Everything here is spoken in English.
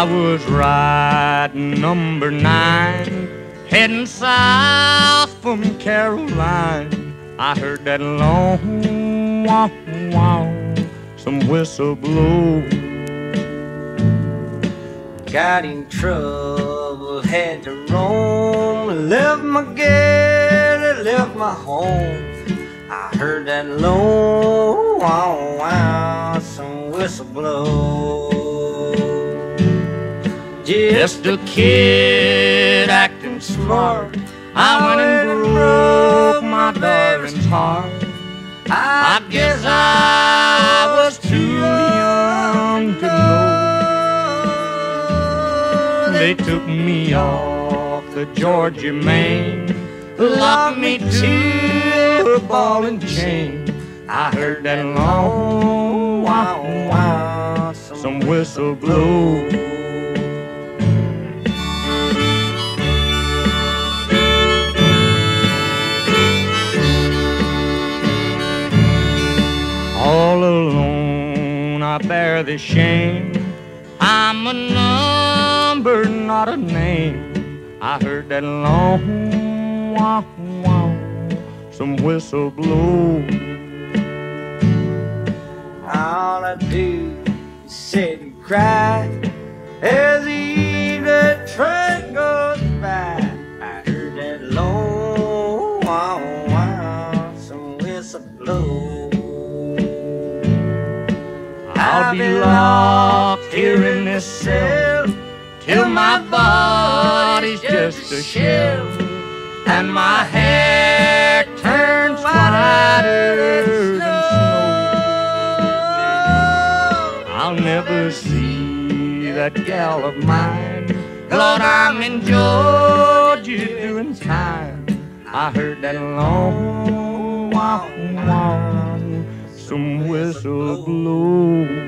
I was riding number nine, heading south from Caroline. I heard that long wow wow, some whistle blow. Got in trouble, had to roam, left my gal, left my home. I heard that low wow wow, some whistle blow. Just a kid acting smart. I went and broke my darling's heart. I guess I was too young to know. They took me off the Georgia main, locked me to a ball and chain. I heard that long wow wow, some whistle blow. Bear the shame. I'm a number, not a name. I heard that long wow wow, some whistle blow. All I do is sit and cry as the I'll be locked here in this cell till my body's just a shell and my hair turns whiter than snow. I'll never see that gal of mine. Lord, I'm in Georgia doing time. I heard that long wow wow, some whistle blow.